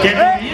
que ¡Eh!